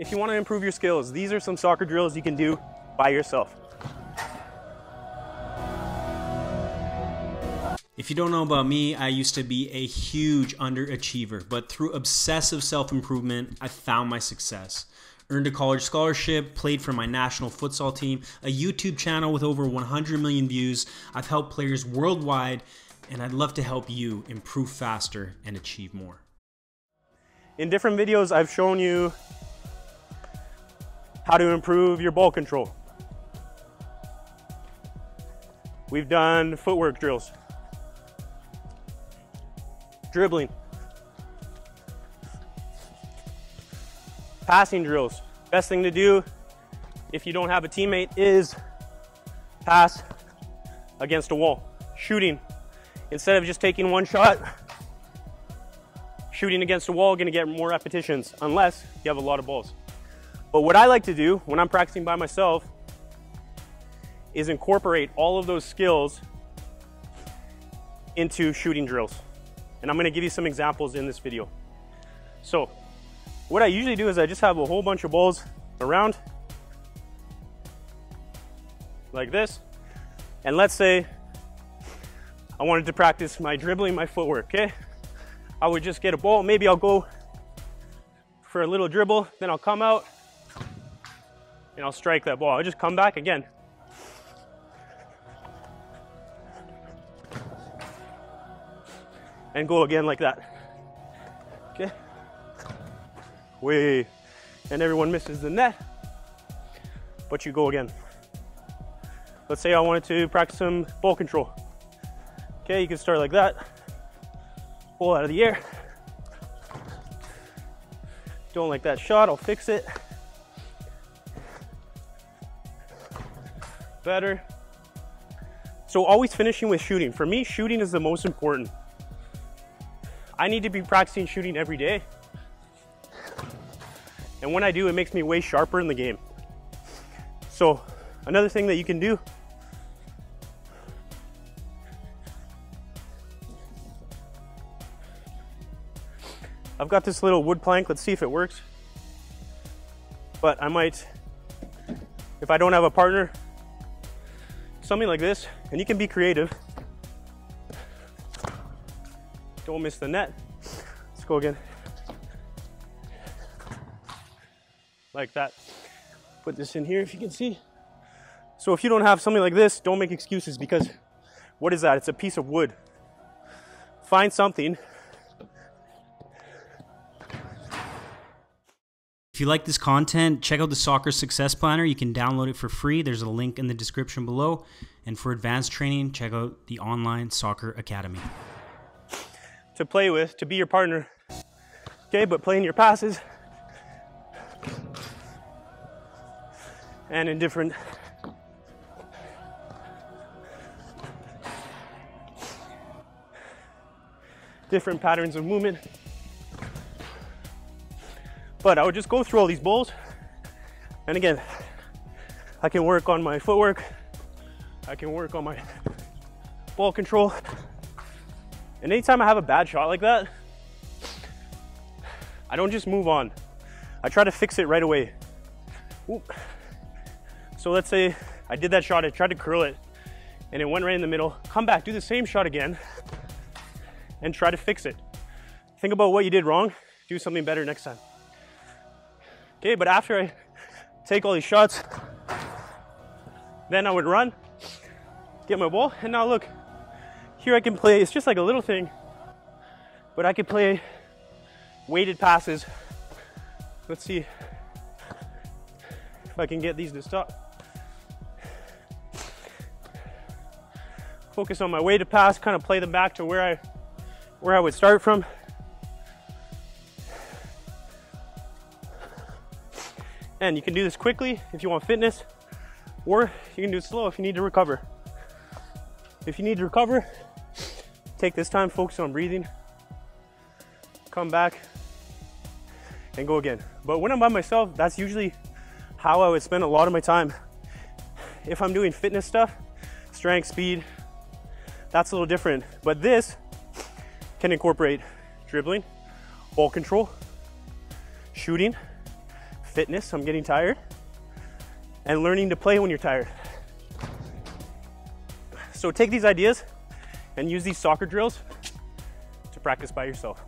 if you want to improve your skills, these are some soccer drills you can do by yourself. If you don't know about me, I used to be a huge underachiever, but through obsessive self improvement, I found my success. Earned a college scholarship, played for my national futsal team, a YouTube channel with over 100 million views. I've helped players worldwide, and I'd love to help you improve faster and achieve more. In different videos, I've shown you how to improve your ball control. We've done footwork drills dribbling, passing drills. Best thing to do if you don't have a teammate is pass against a wall. Shooting. Instead of just taking one shot, shooting against a wall, gonna get more repetitions unless you have a lot of balls. But what I like to do when I'm practicing by myself is incorporate all of those skills into shooting drills. And I'm gonna give you some examples in this video. So what I usually do is I just have a whole bunch of balls around like this. And let's say I wanted to practice my dribbling, my footwork, okay? I would just get a ball, maybe I'll go for a little dribble, then I'll come out and I'll strike that ball. I'll just come back again. and go again like that. Okay? Way. And everyone misses the net, but you go again. Let's say I wanted to practice some ball control. Okay, you can start like that. Pull out of the air. Don't like that shot, I'll fix it. Better. So always finishing with shooting. For me, shooting is the most important. I need to be practicing shooting every day. And when I do, it makes me way sharper in the game. So another thing that you can do I've got this little wood plank. Let's see if it works. But I might, if I don't have a partner, something like this, and you can be creative. Don't miss the net. Let's go again. Like that. Put this in here if you can see. So if you don't have something like this, don't make excuses because what is that? It's a piece of wood. Find something. If you like this content, check out the Soccer Success Planner. You can download it for free. There's a link in the description below. And for advanced training, check out the Online Soccer Academy to play with, to be your partner. Okay, but playing your passes and in different different patterns of movement. But I would just go through all these bowls. And again, I can work on my footwork. I can work on my ball control. And anytime I have a bad shot like that, I don't just move on. I try to fix it right away. Oop. So let's say I did that shot, I tried to curl it, and it went right in the middle. Come back, do the same shot again, and try to fix it. Think about what you did wrong, do something better next time. Okay, but after I take all these shots, then I would run, get my ball, and now look, here I can play, it's just like a little thing, but I can play weighted passes. Let's see if I can get these to stop. Focus on my weighted pass, kind of play them back to where I where I would start from. And you can do this quickly if you want fitness, or you can do it slow if you need to recover. If you need to recover, Take this time, focus on breathing. Come back and go again. But when I'm by myself, that's usually how I would spend a lot of my time. If I'm doing fitness stuff, strength, speed, that's a little different. But this can incorporate dribbling, ball control, shooting, fitness, I'm getting tired, and learning to play when you're tired. So take these ideas and use these soccer drills to practice by yourself.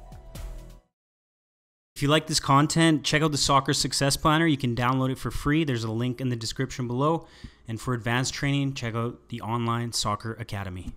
If you like this content, check out the Soccer Success Planner. You can download it for free. There's a link in the description below. And for advanced training, check out the Online Soccer Academy.